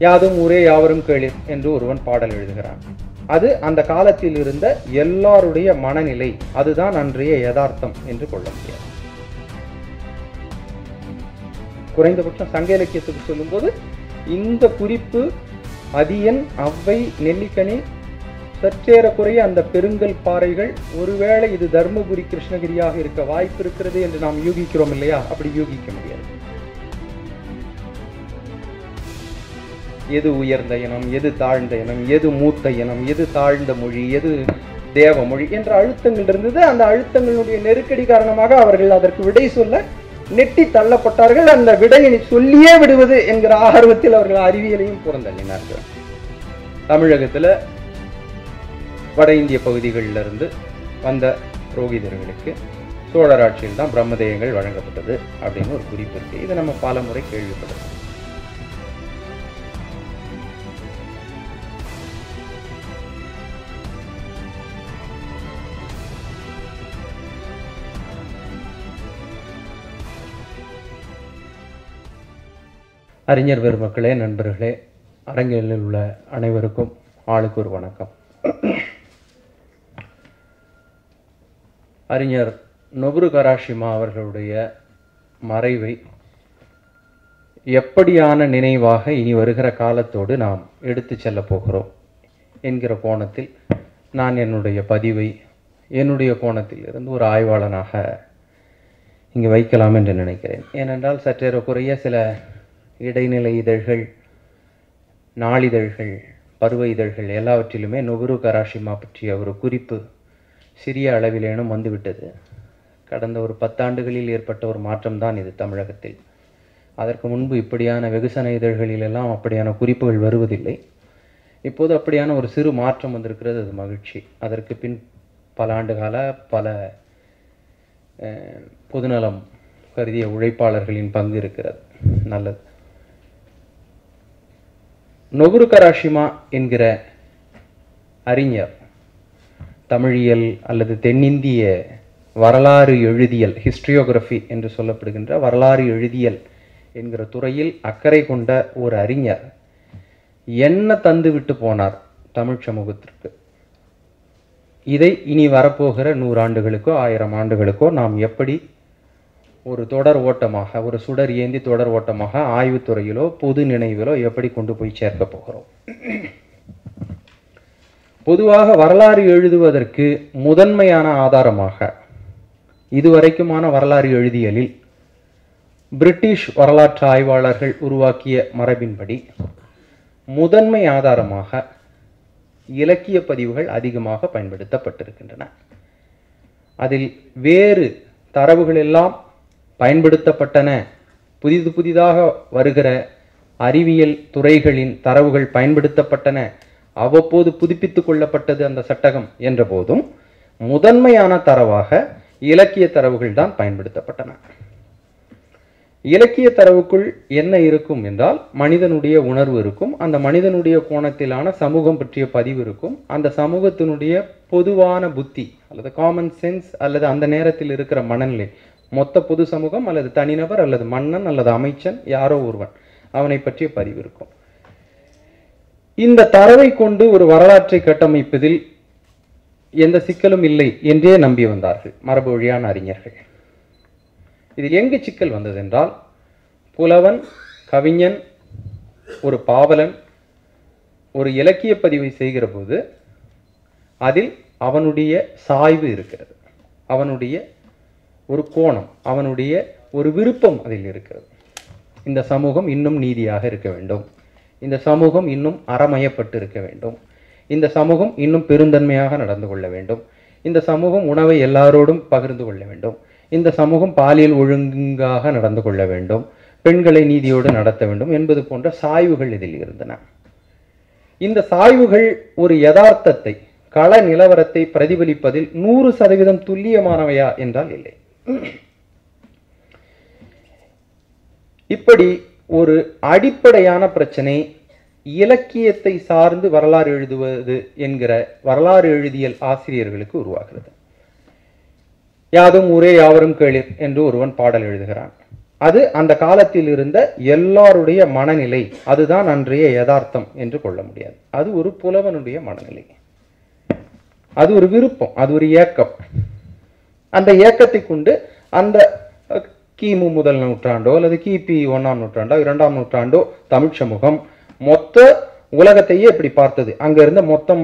யாதும் ஊரே யாவரும் கேளிர் என்று ஒருவன் பாடல் எழுதுகிறான். அது அந்த காலத்தில் இருந்த எல்லாருடைய மனநிலை. அதுதான் அன்றைய யதார்த்தம் என்று கொள்ள முடியாது. குறைந்தபட்சம் சங்க இலக்கியத்துக்கு சொல்லும்போது இந்த குறிப்பு அதியன் அவ்வை நெல்லிக்கனி சற்றேறக்குறைய அந்த பெருங்கல் பாறைகள் ஒருவேளை இது தர்மபுரி கிருஷ்ணகிரியாக இருக்க வாய்ப்பு இருக்கிறது என்று நாம் யூகிக்கிறோம் இல்லையா? அப்படி யூகிக்க முடியாது. எது உயர்ந்த இனம் எது தாழ்ந்த இனம் எது மூத்த இனம் எது தாழ்ந்த மொழி எது தேவ மொழி என்ற அழுத்தங்கள் இருந்தது. அந்த அழுத்தங்களுடைய நெருக்கடி காரணமாக அவர்கள் அதற்கு விடை சொல்ல நெட்டி தள்ளப்பட்டார்கள். அந்த விடையை சொல்லியே விடுவது என்கிற ஆர்வத்தில் அவர்கள் அறிவியலையும் புறந்தள்ளினார்கள். தமிழகத்தில் வட இந்திய பகுதிகளிலிருந்து வந்த புரோகிதர்களுக்கு சோழராட்சியில் தான் பிரம்மதேயங்கள் வழங்கப்பட்டது அப்படின்னு ஒரு குறிப்பு இருக்குது இதை நம்ம பல முறை கேள்விப்படுறோம் அறிஞர் பெருமக்களே நண்பர்களே அரங்கில் உள்ள அனைவருக்கும் ஆளுக்கு ஒரு வணக்கம். அறிஞர் நொபுரு கராஷிமா அவர்களுடைய மறைவை எப்படியான நினைவாக இனி வருகிற காலத்தோடு நாம் எடுத்து செல்ல போகிறோம் என்கிற கோணத்தில் நான் என்னுடைய பதிவை என்னுடைய கோணத்தில் இருந்து ஒரு ஆய்வாளனாக இங்கே வைக்கலாம் என்று நினைக்கிறேன். ஏனென்றால் சற்றேறக்குறைய சில இடைநிலை இதழ்கள் நாளிதழ்கள் பருவ இதழ்கள் எல்லாவற்றிலுமே நொபுரு கராஷிமா பற்றிய ஒரு குறிப்பு சிறிய அளவிலேனும் வந்துவிட்டது. கடந்த ஒரு பத்தாண்டுகளில் ஏற்பட்ட ஒரு மாற்றம்தான் இது தமிழகத்தில். அதற்கு முன்பு இப்படியான வெகுசன இதழ்களிலெல்லாம் அப்படியான குறிப்புகள் வருவதில்லை. இப்போது அப்படியான ஒரு சிறு மாற்றம் வந்திருக்கிறது அது மகிழ்ச்சி. அதற்கு பின் பல ஆண்டுகால பல பொதுநலம் கருதிய உழைப்பாளர்களின் பங்கு இருக்கிறது. நல்லது. நொகுரு கராஷிமா என்கிற அறிஞர் தமிழியல் அல்லது தென்னிந்திய வரலாறு எழுதியல் ஹிஸ்டரியோகிராஃபி என்று சொல்லப்படுகின்ற வரலாறு எழுதியல் என்கிற துறையில் அக்கறை கொண்ட ஒரு அறிஞர். என்ன தந்து விட்டு போனார் தமிழ் சமூகத்திற்கு? இதை இனி வரப்போகிற நூறாண்டுகளுக்கோ ஆயிரம் ஆண்டுகளுக்கோ நாம் எப்படி ஒரு தொடர் ஓட்டமாக ஒரு சுடர் ஏந்தி தொடர் ஓட்டமாக ஆய்வுத்துறையிலோ பொது நினைவிலோ எப்படி கொண்டு போய் சேர்க்க போகிறோம்? பொதுவாக வரலாறு எழுதுவதற்கு முதன்மையான ஆதாரமாக இதுவரைக்குமான வரலாறு எழுதியலில் பிரிட்டிஷ் வரலாற்று ஆய்வாளர்கள் உருவாக்கிய மரபின்படி முதன்மை ஆதாரமாக இலக்கிய பதிவுகள் அதிகமாக பயன்படுத்தப்பட்டிருக்கின்றன. அதில் வேறு தரவுகள் எல்லாம் பயன்படுத்தப்பட்டன. புதிது புதிதாக வருகிற அறிவியல் துறைகளின் தரவுகள் பயன்படுத்தப்பட்டன. அவ்வப்போது புதுப்பித்துக் கொள்ளப்பட்டது அந்த சட்டகம் என்ற போதும் முதன்மையான தரவாக இலக்கிய தரவுகள் தான் பயன்படுத்தப்பட்டன. இலக்கிய தரவுக்குள் என்ன இருக்கும் என்றால் மனிதனுடைய உணர்வு இருக்கும். அந்த மனிதனுடைய கோணத்திலான சமூகம் பற்றிய பதிவு இருக்கும். அந்த சமூகத்தினுடைய பொதுவான புத்தி அல்லது காமன் சென்ஸ் அல்லது அந்த நேரத்தில் இருக்கிற மனநிலை மொத்த பொது சமூகம் அல்லது தனிநபர் அல்லது மன்னன் அல்லது அமைச்சன் யாரோ ஒருவன். அவனை பற்றிய பதிவு இருக்கும். இந்த தரவை கொண்டு ஒரு வரலாற்றை கட்டமைப்பதில் எந்த சிக்கலும் இல்லை என்றே நம்பி வந்தார்கள் மரபு வழியான அறிஞர்கள். இதில் எங்கு சிக்கல் வந்ததென்றால் புலவன் கவிஞன் ஒரு பாவலன் ஒரு இலக்கிய பதிவை செய்கிற போது அதில் அவனுடைய சாய்வு இருக்கிறது. அவனுடைய ஒரு கோணம் அவனுடைய ஒரு விருப்பம் அதில் இருக்கிறது. இந்த சமூகம் இன்னும் நீதியாக இருக்க வேண்டும். இந்த சமூகம் இன்னும் அறமயப்பட்டு இருக்க வேண்டும். இந்த சமூகம் இன்னும் பெருந்தன்மையாக நடந்து கொள்ள வேண்டும். இந்த சமூகம் உணவை எல்லாரோடும் பகிர்ந்து கொள்ள வேண்டும். இந்த சமூகம் பாலியல் ஒழுங்காக நடந்து கொள்ள வேண்டும். பெண்களை நீதியோடு நடத்த வேண்டும் என்பது போன்ற சாய்வுகள் இதில் இருந்தன. இந்த சாய்வுகள் ஒரு யதார்த்தத்தை கள நிலவரத்தை பிரதிபலிப்பதில் நூறு சதவீதம் துல்லியமானவையா என்றால் இல்லை. இப்படி ஒரு அடிப்படையான பிரச்சனை இலக்கியத்தை சார்ந்து வரலாறு எழுதுவது என்கிற வரலாறு எழுதியல் ஆசிரியர்களுக்கு உருவாகிறது. யாதும் ஒரே யாவரும் கேளிர் என்று ஒருவன் பாடல் எழுதுகிறான். அது அந்த காலத்தில் இருந்த எல்லாருடைய மனநிலை. அதுதான் அன்றைய யதார்த்தம் என்று கொள்ள முடியாது. அது ஒரு புலவனுடைய மனநிலை. அது ஒரு விருப்பம். அது ஒரு ஏக்கம். அந்த இயக்கத்தை கொண்டு அந்த கிமு முதல் நூற்றாண்டோ அல்லது கிபி ஒன்றாம் நூற்றாண்டோ இரண்டாம் நூற்றாண்டோ தமிழ் சமூகம் மொத்த உலகத்தையே இப்படி பார்த்தது. அங்க இருந்த மொத்தம்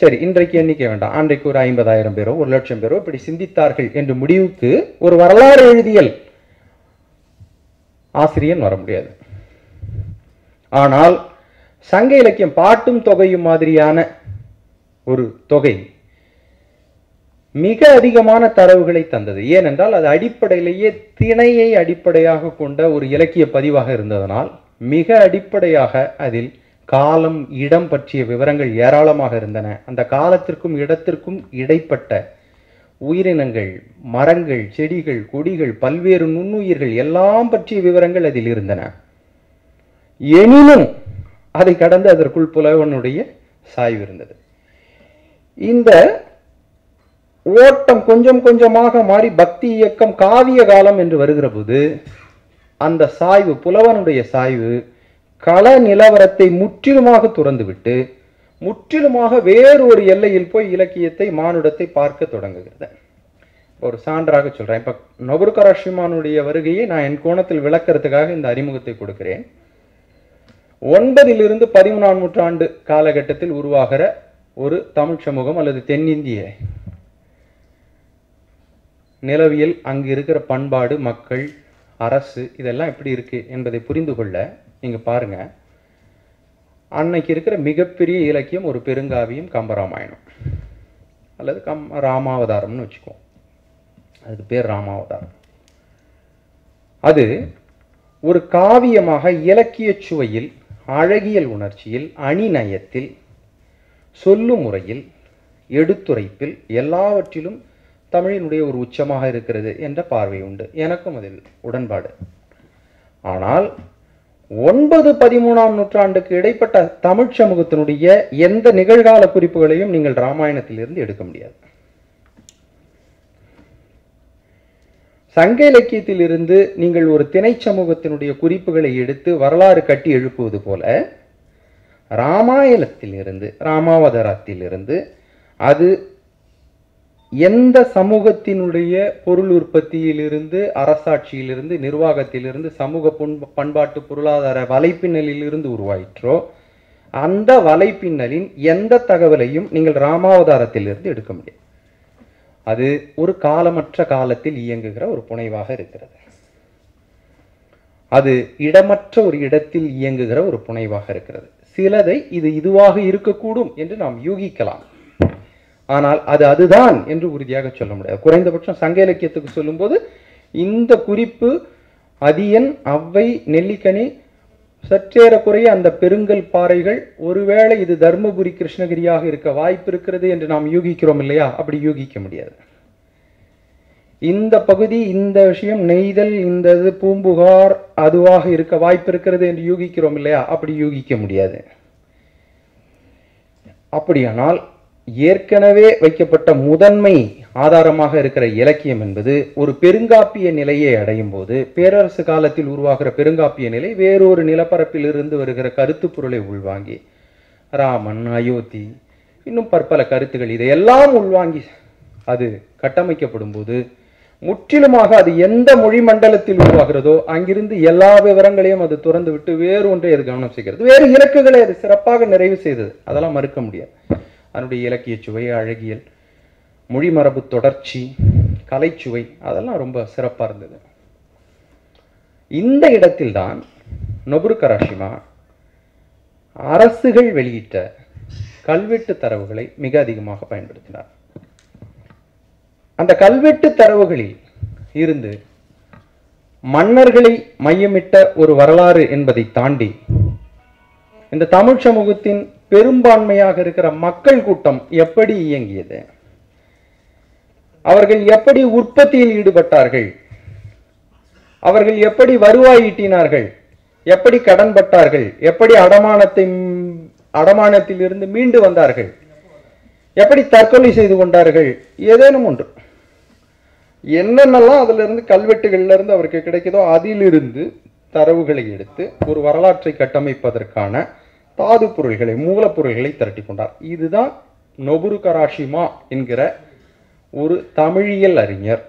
சரி இன்றைக்கு எண்ணிக்கை வேண்டாம். அன்றைக்கு ஒரு ஐம்பதாயிரம் பேரோ ஒரு லட்சம் பேரோ இப்படி சிந்தித்தார்கள் என்று முடிவுக்கு ஒரு வரலாறு எழுதியல் ஆசிரியன் வர முடியாது. ஆனால் சங்க இலக்கியம் பாட்டும் தொகையும் மாதிரியான ஒரு தொகை மிக அதிகமான தரவுகளை தந்தது. ஏனென்றால் அது அடிப்படையிலேயே திணையை அடிப்படையாக கொண்ட ஒரு இலக்கிய பதிவாக இருந்ததனால் மிக அடிப்படையாக அதில் காலம் இடம் பற்றிய விவரங்கள் ஏராளமாக இருந்தன. அந்த காலத்திற்கும் இடத்திற்கும் இடைப்பட்ட உயிரினங்கள் மரங்கள் செடிகள் கொடிகள் பல்வேறு நுண்ணுயிர்கள் எல்லாம் பற்றிய விவரங்கள் அதில் இருந்தன. எனினும் அதை கடந்து அதற்குள் புலவனுடைய சாய்வு இருந்தது. இந்த ஓட்டம் கொஞ்சம் கொஞ்சமாக மாறி பக்தி இயக்கம் காவிய காலம் என்று வருகிற போது அந்த சாய்வு புலவனுடைய சாய்வு கள நிலவரத்தை முற்றிலுமாக துறந்துவிட்டு முற்றிலுமாக வேறு ஒரு எல்லையில் போய் இலக்கியத்தை மானுடத்தை பார்க்க தொடங்குகிறது. ஒரு சான்றாக சொல்றேன். இப்ப நபுர்கராஷிமானுடைய வருகையை நான் என் கோணத்தில் விளக்கிறதுக்காக இந்த அறிமுகத்தை கொடுக்கிறேன். ஒன்பதிலிருந்து பதிமூணாம் நூற்றாண்டு காலகட்டத்தில் உருவாகிற ஒரு தமிழ் சமூகம் அல்லது தென்னிந்திய நிலவியல் அங்கு இருக்கிற பண்பாடு மக்கள் அரசு இதெல்லாம் எப்படி இருக்கு என்பதை புரிந்து கொள்ள நீங்க பாருங்க. அன்னைக்கு இருக்கிற மிகப்பெரிய இலக்கியம் ஒரு பெருங்காவியம் கம்பராமாயணம். அல்லது கம் ராமாவதாரம்னு வச்சுக்கோ அதுக்கு பேர் ராமாவதாரம். அது ஒரு காவியமாக இலக்கிய சுவையில் அழகியல் உணர்ச்சியில் அணிநயத்தில் சொல்லும் முறையில் எடுத்துரைப்பில் எல்லாவற்றிலும் தமிழினுடைய ஒரு உச்சமாக இருக்கிறது என்ற பார்வை உண்டு. எனக்கும் அதில் உடன்பாடு. ஆனால் ஒன்பது பதிமூணாம் நூற்றாண்டுக்கு இடைப்பட்ட தமிழ் சமூகத்தினுடைய எந்த நிகழ்கால குறிப்புகளையும் நீங்கள் ராமாயணத்திலிருந்து எடுக்க முடியாது. சங்க இலக்கியத்திலிருந்து நீங்கள் ஒரு திணை சமூகத்தினுடைய குறிப்புகளை எடுத்து வரலாறு கட்டி எழுப்புவது போல ராமாயணத்திலிருந்து ராமாவதாரத்திலிருந்து அது எந்த சமூகத்தினுடைய பொருள் உற்பத்தியிலிருந்து அரசாட்சியிலிருந்து நிர்வாகத்திலிருந்து சமூக பண்பாட்டு பொருளாதார வலைப்பின்னலிலிருந்து உருவாயிற்றோ அந்த வலைப்பின்னலின் எந்த தகவலையும் நீங்கள் ராமாவதாரத்திலிருந்து எடுக்க முடியாது. அது ஒரு காலமற்ற காலத்தில் இயங்குகிற ஒரு புனைவாக இருக்கிறது. அது இடமற்ற ஒரு இடத்தில் இயங்குகிற ஒரு புனைவாக இருக்கிறது. சிலதை இது இதுவாக இருக்கக்கூடும் என்று நாம் யூகிக்கலாம். ஆனால் அது அதுதான் என்று உறுதியாக சொல்ல முடியாது. குறைந்தபட்சம் சங்க இலக்கியத்துக்கு சொல்லும்போது இந்த குறிப்பு அதியன் அவ்வை நெல்லிக்கனி சற்றேறக்குறைய அந்த பெருங்கல் பாறைகள் ஒருவேளை இது தர்மபுரி கிருஷ்ணகிரியாக இருக்க வாய்ப்பு இருக்கிறது என்று நாம் யூகிக்கிறோம் இல்லையா? அப்படி யூகிக்க முடியாது. இந்த பகுதி இந்த விஷயம் நெய்தல் இந்த இது பூம்புகார் அதுவாக இருக்க வாய்ப்பு இருக்கிறது என்று யூகிக்கிறோம் இல்லையா? அப்படி யூகிக்க முடியாது. அப்படியானால் ஏற்கனவே வைக்கப்பட்ட முதன்மை ஆதாரமாக இருக்கிற இலக்கியம் என்பது ஒரு பெருங்காப்பிய நிலையை அடையும் போது பேரரசு காலத்தில் உருவாகிற பெருங்காப்பிய நிலை வேறொரு நிலப்பரப்பில் இருந்து வருகிற கருத்து பொருளை உள்வாங்கி ராமன் அயோத்தி இன்னும் பற்பல கருத்துகள் இதையெல்லாம் உள்வாங்கி அது கட்டமைக்கப்படும் போது முற்றிலுமாக அது எந்த மொழி மண்டலத்தில் உருவாகிறதோ அங்கிருந்து எல்லா விவரங்களையும் அது திறந்து விட்டு வேறு ஒன்றை அது கவனம் செய்கிறது. வேறு இலக்குகளை அது சிறப்பாக நிறைவு செய்தது. அதெல்லாம் மறுக்க முடியாது. அதனுடைய இலக்கிய சுவை அழகியல் மொழி மரபு தொடர்ச்சி கலைச்சுவை அதெல்லாம் ரொம்ப சிறப்பாக இருந்தது. இந்த இடத்தில்தான் நொபுரு கராஷிமா அரசுகள் வெளியிட்ட கல்வெட்டு தரவுகளை மிக அதிகமாக பயன்படுத்தினார். அந்த கல்வெட்டு தரவுகளில் இருந்து மன்னர்களை மையமிட்ட ஒரு வரலாறு என்பதை தாண்டி இந்த தமிழ் சமூகத்தின் பெரும்பான்மையாக இருக்கிற மக்கள் கூட்டம் எப்படி இயங்கியது? அவர்கள் எப்படி உற்பத்தியில் ஈடுபட்டார்கள்? அவர்கள் எப்படி வருவாய் ஈட்டினார்கள்? எப்படி கடன்பட்டார்கள் எப்படி அடமானத்தை அடமானத்தில் இருந்து மீண்டு வந்தார்கள்? எப்படி தற்கொலை செய்து கொண்டார்கள்? ஏதேனும் ஒன்று. என்னென்னலாம் அதுல இருந்து கல்வெட்டுகள்ல இருந்து அவருக்கு கிடைக்குதோ அதிலிருந்து தரவுகளை எடுத்து ஒரு வரலாற்றை கட்டமைப்பதற்கான தாது பொருள்களை மூலப்பொருள்களை திரட்டி கொண்டார். இதுதான் நொபுரு கராஷிமா என்கிற ஒரு தமிழியல் அறிஞர்.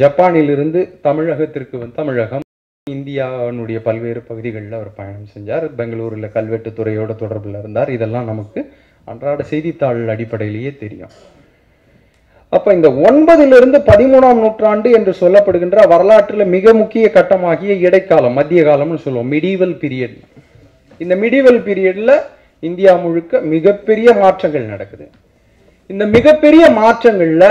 ஜப்பானிலிருந்து தமிழகத்திற்கு வந்து தமிழகம் இந்தியாவினுடைய பல்வேறு பகுதிகளில் அவர் பயணம் செஞ்சார். பெங்களூரில் கல்வெட்டு துறையோட தொடர்பில் இருந்தார். இதெல்லாம் நமக்கு அன்றாட செய்தித்தாள் அடிப்படையிலேயே தெரியும். அப்ப இந்த ஒன்பதிலிருந்து பதிமூணாம் நூற்றாண்டு என்று சொல்லப்படுகின்ற வரலாற்றில் மிக முக்கிய கட்டமாகிய இடைக்காலம் மத்திய காலம்னு சொல்லுவோம். மிடிவல் பீரியட் இந்த மிடிவல் பீரியடில் இந்தியா முழுக்க மிகப்பெரிய மாற்றங்கள் நடக்குது. இந்த மிகப்பெரிய மாற்றங்களில்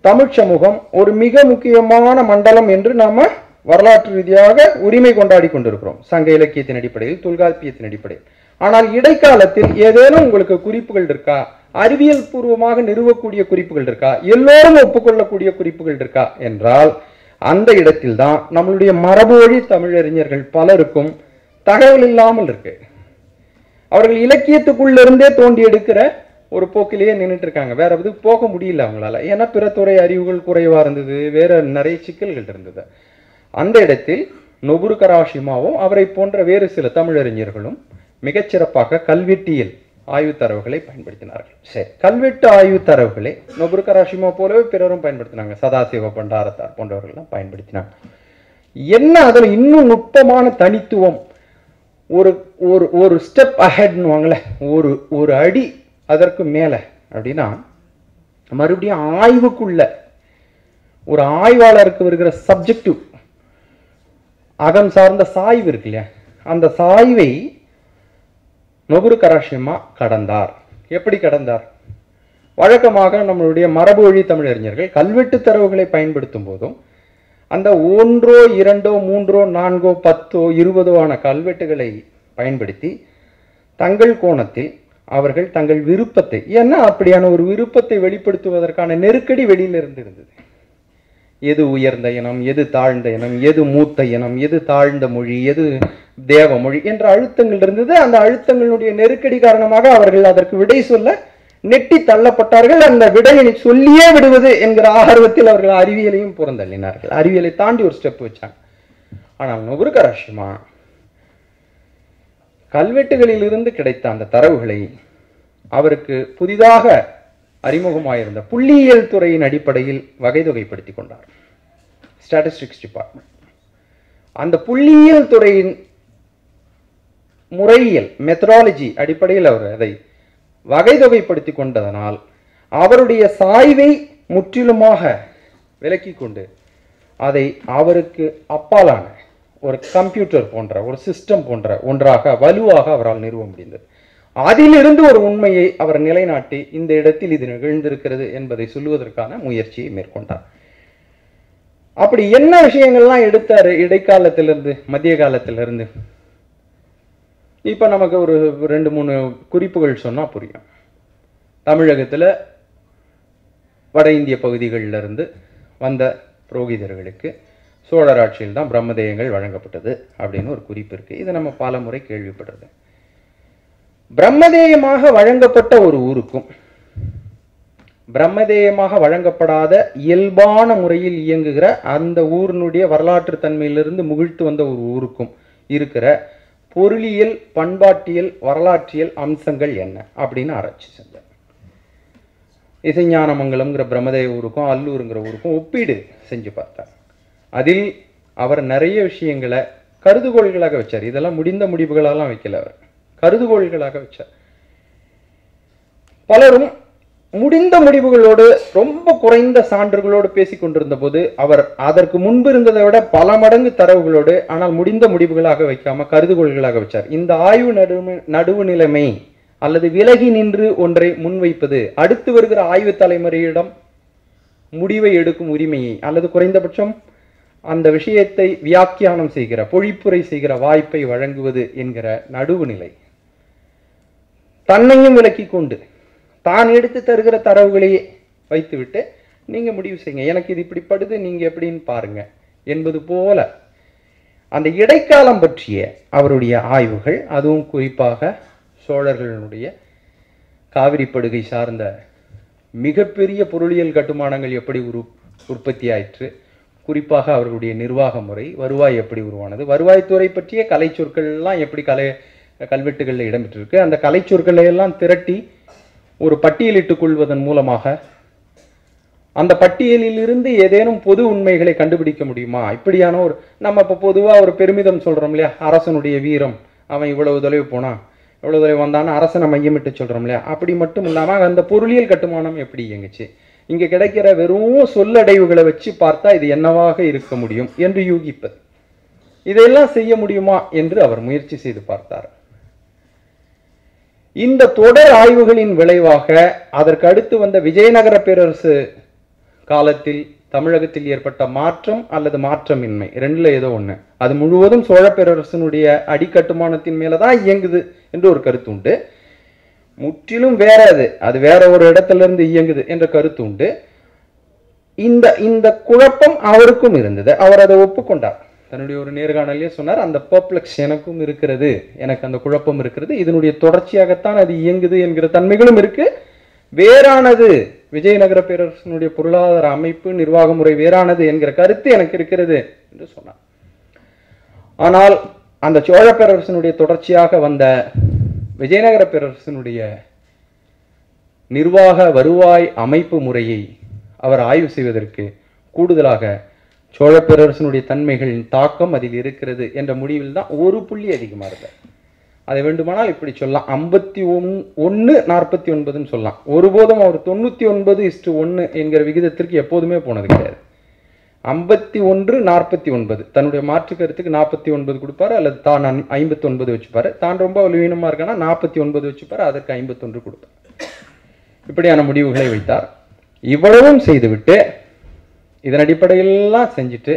தமிழ் சமூகம் ஒரு மிக முக்கியமான மண்டலம் என்று நாம வரலாற்று ரீதியாக உரிமை கொண்டாடி கொண்டிருக்கிறோம். சங்க இலக்கியத்தின் அடிப்படையில் தொல்காப்பியத்தின் அடிப்படையில். ஆனால் இடைக்காலத்தில் ஏதேனும் உங்களுக்கு குறிப்புகள் இருக்கா? அறிவியல் பூர்வமாக நிறுவக்கூடிய குறிப்புகள் இருக்கா? எல்லோரும் ஒப்புக்கொள்ளக்கூடிய குறிப்புகள் இருக்கா? என்றால் அந்த இடத்தில்தான் நம்மளுடைய மரபு வழி தமிழறிஞர்கள் பலருக்கும் தகவல் இல்லாமல் இருக்கு. அவர்கள் இலக்கியத்துக்குள்ளிருந்தே தோண்டி எடுக்கிற ஒரு போக்கிலேயே நின்றுட்டு இருக்காங்க வேற எதுவும் போக முடியல அவங்களால. ஏன்னா பிற துறை அறிவுகள் குறைவாக இருந்தது வேற நிறைய சிக்கல்கள் இருந்தது. அந்த இடத்தில் நொபுரு கராஷிமாவும் அவரை போன்ற வேறு சில தமிழறிஞர்களும் மிகச்சிறப்பாக கல்வெட்டியல் ஆய்வு தரவுகளை பயன்படுத்தினார்கள். சரி கல்வெட்டு ஆய்வு தரவுகளை நொபுரு கராஷிமா போலவே பிறரும் பயன்படுத்தினாங்க. சதாசிவ பண்டாரத்தார் போன்றவர்கள்லாம் பயன்படுத்தினாங்க. என்ன அதில் இன்னும் நுட்பமான தனித்துவம் ஒரு ஒரு ஒரு ஸ்டெப் அஹெட்னுவாங்களே ஒரு ஒரு அடி அதற்கு மேலே அப்படின்னா மறுபடியும் ஆய்வுக்குள்ள ஒரு ஆய்வாளருக்கு வருகிற சப்ஜெக்டிவ் அகம் சார்ந்த சாய்வு இருக்கு இல்லையா? அந்த சாய்வை நொகுரு கராஷியமா கடந்தார். எப்படி கடந்தார்? வழக்கமாக நம்மளுடைய மரபு வழி தமிழறிஞர்கள் கல்வெட்டு தரவுகளை பயன்படுத்தும் போதும் அந்த ஒன்றோ இரண்டோ மூன்றோ நான்கோ பத்தோ இருபதோ ஆன கல்வெட்டுகளை பயன்படுத்தி தங்கள் கோணத்தில் அவர்கள் தங்கள் விருப்பத்தை ஏன்னா அப்படியான ஒரு விருப்பத்தை வெளிப்படுத்துவதற்கான நெருக்கடி வெளியில் இருந்திருந்தது எது உயர்ந்த இனம் எது தாழ்ந்த இனம் எது மூத்த இனம் எது தாழ்ந்த மொழி எது தேவ மொழி என்ற அழுத்தங்கள் இருந்தது. அந்த அழுத்தங்களுடைய நெருக்கடி காரணமாக அவர்கள் அதற்கு விடை சொல்ல நெட்டி தள்ளப்பட்டார்கள். அந்த விடையினை சொல்லியே விடுவது என்கிற ஆர்வத்தில் அவர்கள் அறிவியலையும் புறந்தள்ளினார்கள். அறிவியலை தாண்டி ஒரு ஸ்டெப் வச்சாங்க. ஆனால் நுகுருகராஷிமா கல்வெட்டுகளில் இருந்து கிடைத்த அந்த தரவுகளை அவருக்கு புதிதாக அறிமுகமாயிருந்த புள்ளியியல் துறையின் அடிப்படையில் வகைதொகைப்படுத்தி கொண்டார். ஸ்டாட்டிஸ்டிக்ஸ் டிபார்ட்மெண்ட் அந்த புள்ளியியல் துறையின் முறையியல் மெத்தடாலஜி அடிப்படையில் அவர் அதை வகைதொகைப்படுத்தி கொண்டதனால் அவருடைய சாய்வை முற்றிலுமாக விலக்கி கொண்டு அதை அவருக்கு அப்பாலான ஒரு கம்ப்யூட்டர் போன்ற ஒரு சிஸ்டம் போன்ற ஒன்றாக வலுவாக அவரால் நிறுவ முடிந்தது. அதிலிருந்து ஒரு உண்மையை அவர் நிலைநாட்டி இந்த இடத்தில் இது நிகழ்ந்திருக்கிறது என்பதை சொல்லுவதற்கான முயற்சியை மேற்கொண்டார். அப்படி என்ன விஷயங்கள்லாம் எடுத்தாரு இடைக்காலத்திலிருந்து மத்திய காலத்திலிருந்து? இப்ப நமக்கு ஒரு ரெண்டு மூணு குறிப்புகள் சொன்னா புரியும். தமிழகத்துல வட இந்திய பகுதிகளிலிருந்து வந்த புரோகிதர்களுக்கு சோழர் ஆட்சியில் தான் பிரம்மதேயங்கள் வழங்கப்பட்டது அப்படின்னு ஒரு குறிப்பு இருக்கு. இது நம்ம பல முறை கேள்விப்படுறது. பிரம்மதேயமாக வழங்கப்பட்ட ஒரு ஊருக்கும் பிரம்மதேயமாக வழங்கப்படாத இயல்பான முறையில் இயங்குகிற அந்த ஊரினுடைய வரலாற்று தன்மையிலிருந்து முகிழ்த்து வந்த ஒரு ஊருக்கும் இருக்கிற பொருளியல் பண்பாட்டியல் வரலாற்றியல் அம்சங்கள் என்ன? அப்படின்னு ஆராய்ச்சி செஞ்சார் இசைஞானமங்கலம்ங்கிற பிரம்மதேவ ஊருக்கும் அல்லூருங்கிற ஊருக்கும் ஒப்பீடு செஞ்சு பார்த்தார் அதில் அவர் நிறைய விஷயங்களை கருதுகோள்களாக வச்சார். இதெல்லாம் முடிந்த முடிவுகளெல்லாம் வைக்கல அவர். கருதுகோள்களாக வச்சார். பலரும் முடிந்த முடிவுகளோடு ரொம்ப குறைந்த சான்றுகளோடு பேசிக் கொண்டிருந்த போது அவர் அதற்கு முன்பு இருந்ததை விட பல மடங்கு தரவுகளோடு ஆனால் முடிந்த முடிவுகளாக வைக்காம கருதுகோள்களாக வச்சார். இந்த ஆய்வு நடுவு நடுவு நிலைமை அல்லது விலகி நின்று ஒன்றை முன்வைப்பது அடுத்து வருகிற ஆய்வு தலைமுறையிடம் முடிவை எடுக்கும் உரிமையை அல்லது குறைந்தபட்சம் அந்த விஷயத்தை வியாக்கியானம் செய்கிற பொழிப்புரை செய்கிற வாய்ப்பை வழங்குவது என்கிற நடுவு நிலை. தன்னையும் விலக்கி கொண்டு தான் எடுத்து தருகிற தரவுகளையே வைத்துவிட்டு நீங்க முடிவு செய்யுங்க. எனக்கு இது இப்படிப்படுது நீங்க எப்படின்னு பாருங்க என்பது போல. அந்த இடைக்காலம் பற்றிய அவருடைய ஆய்வுகள் அதுவும் குறிப்பாக சோழர்களுடைய காவிரி படுகை சார்ந்த மிகப்பெரிய பொருளியல் கட்டுமானங்கள் எப்படி உரு உற்பத்தி ஆயிற்று குறிப்பாக அவர்களுடைய நிர்வாக முறை வருவாய் எப்படி உருவானது வருவாய்த்துறை பற்றிய கலை சொற்கள்லாம் எல்லாம் எப்படி கலை கல்வெட்டுகளில் இடம்பெற்றிருக்கு அந்த கலை சொற்களை எல்லாம் திரட்டி ஒரு பட்டியலிட்டுக் கொள்வதன் மூலமாக அந்த பட்டியலிலிருந்து ஏதேனும் பொது உண்மைகளை கண்டுபிடிக்க முடியுமா? இப்படியான ஒரு நம்ம இப்போ பொதுவாக ஒரு பெருமிதம் சொல்கிறோம் இல்லையா? அரசனுடைய வீரம். அவன் இவ்வளவு தொலைவு போனான் இவ்வளவு தொலைவு வந்தான்னு அரசனை மையமிட்டு சொல்கிறோம் இல்லையா? அப்படி மட்டும் இல்லாமல் அந்த பொருளியல் கட்டுமானம் எப்படி இயங்குச்சு? இங்கே கிடைக்கிற வெறும் சொல்லடைவுகளை வச்சு பார்த்தா இது என்னவாக இருக்க முடியும் என்று யூகிப்பது. இதையெல்லாம் செய்ய முடியுமா? என்று அவர் முயற்சி செய்து பார்த்தார். இந்த தொடர் ஆய்வுகளின் விளைவாக அதற்கு அடுத்து வந்த விஜயநகர பேரரசு காலத்தில் தமிழகத்தில் ஏற்பட்ட மாற்றம் அல்லது மாற்றமின்மை. ரெண்டுல ஏதோ ஒன்று அது முழுவதும் சோழ பேரரசனுடைய அடிக்கட்டுமானத்தின் மேலதான் இயங்குது என்று ஒரு கருத்து உண்டு. முற்றிலும் வேற அது. அது வேற ஒரு இடத்துல இருந்து இயங்குது என்ற கருத்து உண்டு. இந்த இந்த குழப்பம் அவருக்கும் இருந்தது. அவர் அதை ஒப்புக்கொண்டார். தன்னுடைய ஒரு நேர்காணலே சொன்னார் அந்த பர்ப்ளெக்ஸ் எனக்கும் இருக்கிறது எனக்கு அந்த குழப்பம் இருக்கிறது இதனுடைய தொடர்ச்சியாகத்தான் அது இயங்குது என்கிற தன்மைகளும் இருக்கு. வேறானது விஜயநகர பேரரசனுடைய பொருளாதார அமைப்பு நிர்வாக முறை வேறானது என்கிற கருத்து எனக்கு இருக்கிறது என்று சொன்னார். ஆனால் அந்த சோழ பேரரசனுடைய தொடர்ச்சியாக வந்த விஜயநகர பேரரசனுடைய நிர்வாக வருவாய் அமைப்பு முறையை அவர் ஆய்வு செய்வதற்கு கூடுதலாக சோழ பேரரசனுடைய தன்மைகளின் தாக்கம் அதில் இருக்கிறது என்ற முடிவில் தான் ஒரு புள்ளி அதிகமாக இருந்தது அதை வேண்டுமானால் இப்படி சொல்லலாம். ஐம்பத்தி ஒன் ஒன்று நாற்பத்தி ஒன்பதுன்னு சொல்லலாம். ஒருபோதும் அவர் தொண்ணூற்றி ஒன்பது இஸ்டு ஒன்று என்கிற விகிதத்திற்கு எப்போதுமே போனது கிடையாது. ஐம்பத்தி ஒன்று நாற்பத்தி ஒன்பது. தன்னுடைய மாற்று கருத்துக்கு நாற்பத்தி ஒன்பது கொடுப்பாரு அல்லது தான் ஐம்பத்தி ஒன்பது வச்சுப்பாரு. தான் ரொம்ப வலுவீனமாக இருக்கானா நாற்பத்தி ஒன்பது வச்சுப்பாரு அதற்கு ஐம்பத்தொன்று கொடுப்பார். இப்படியான முடிவுகளை வைத்தார். இவ்வளவும் செய்துவிட்டு இதன் அடிப்படையெல்லாம் செஞ்சுட்டு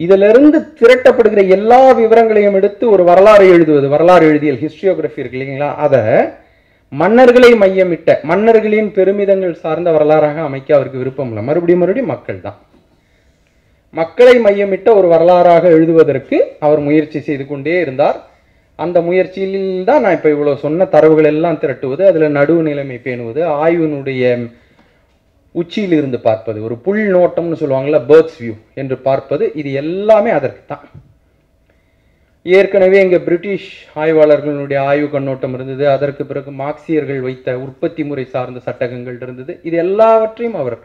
இதிலிருந்து திரட்டப்படுகிற எல்லா விவரங்களையும் எடுத்து ஒரு வரலாறு எழுதுவது. வரலாறு எழுதியல் ஹிஸ்டியோகிராஃபி இருக்கு இல்லைங்களா? அதை மன்னர்களை மையமிட்ட மன்னர்களின் பெருமிதங்கள் சார்ந்த வரலாறாக அமைக்க அவருக்கு விருப்பம் இல்லை. மறுபடியும் மறுபடியும் மக்கள் தான். மக்களை மையமிட்ட ஒரு வரலாறாக எழுதுவதற்கு அவர் முயற்சி செய்து கொண்டே இருந்தார். அந்த முயற்சியில் தான் நான் இப்போ இவ்வளோ சொன்ன தரவுகள் எல்லாம் திரட்டுவது அதில் நடுவு நிலைமை பேணுவது ஆய்வினுடைய உச்சியில் இருந்து பார்ப்பது ஒரு புல் நோட்டம்னு சொல்லுவாங்கல்ல பேர்ட்ஸ் வியூ என்று பார்ப்பது இது எல்லாமே அதற்கு தான் ஏற்கனவே இங்கே பிரிட்டிஷ் ஆய்வாளர்களுடைய ஆய்வு கண்ணோட்டம் இருந்தது அதற்கு பிறகு மார்க்சியர்கள் வைத்த உற்பத்தி முறை சார்ந்த சட்டகங்கள் இருந்தது இது எல்லாவற்றையும் அவர்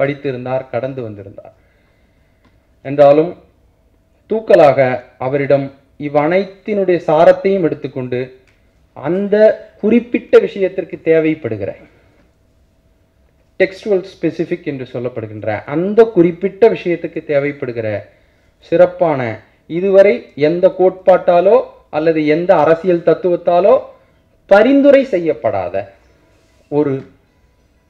படித்திருந்தார் கடந்து வந்திருந்தார். என்றாலும் தூக்கலாக அவரிடம் இவ்வனைத்தினுடைய சாரத்தையும் எடுத்துக்கொண்டு அந்த குறிப்பிட்ட விஷயத்திற்கு தேவைப்படுகிற டெக்ஸ்டுவல் ஸ்பெசிஃபிக் என்று சொல்லப்படுகின்ற அந்த குறிப்பிட்ட விஷயத்துக்கு தேவைப்படுகிற சிறப்பான இதுவரை எந்த கோட்பாட்டாலோ அல்லது எந்த அரசியல் தத்துவத்தாலோ பரிந்துரை செய்யப்படாத ஒரு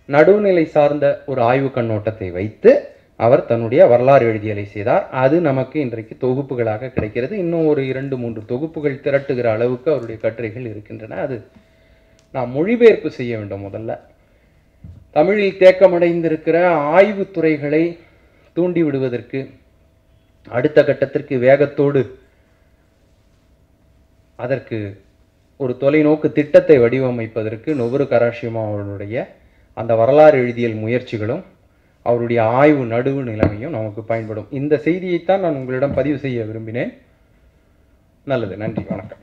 நடுவுநிலை சார்ந்த ஒரு ஆய்வு கண்ணோட்டத்தை வைத்து அவர் தன்னுடைய வரலாறு எழுதியலை செய்தார். அது நமக்கு இன்றைக்கு தொகுப்புகளாக கிடைக்கிறது. இன்னும் ஒரு இரண்டு மூன்று தொகுப்புகள் திரட்டுகிற அளவுக்கு அவருடைய கட்டுரைகள் இருக்கின்றன. அது நாம் மொழிபெயர்ப்பு செய்ய வேண்டும் முதல்ல. தமிழில் தேக்கமடைந்திருக்கிற ஆய்வு துறைகளை தூண்டி விடுவதற்கு அடுத்த கட்டத்திற்கு வேகத்தோடு அதற்கு ஒரு தொலைநோக்கு திட்டத்தை வடிவமைப்பதற்கு நொபுரு கராஷிமா அவருடைய அந்த வரலாறு எழுதியல் முயற்சிகளும் அவருடைய ஆய்வு நடுவு நிலைமையும் நமக்கு பயன்படும். இந்த செய்தியைத்தான் நான் உங்களிடம் பதிவு செய்ய விரும்பினேன். நல்லது. நன்றி. வணக்கம்.